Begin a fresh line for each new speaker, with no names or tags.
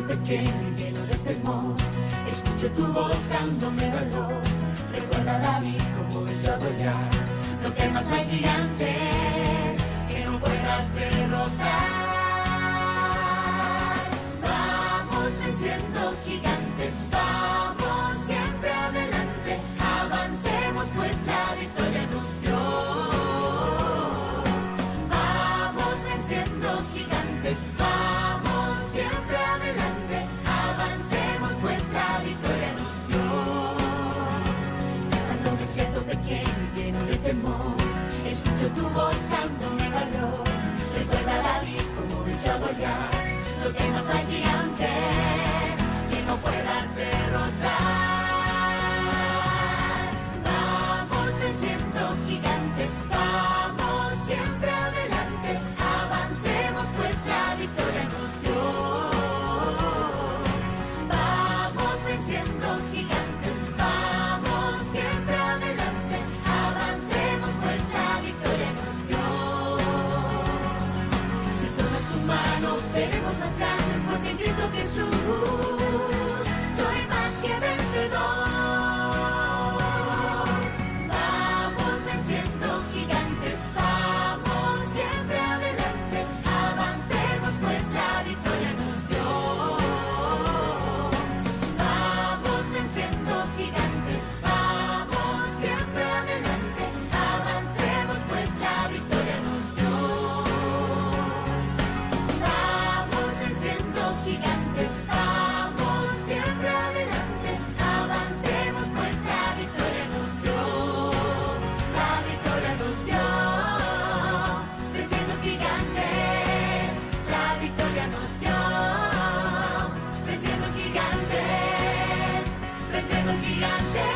pequeño y lleno de temor, escucho tu voz dándome valor. Recuerda David como desarrollar, no temas al gigante que no puedas derrotar. Vamos venciendo gigantes, escucho tu voz dándome valor. Recuerda la vida como venció a melodía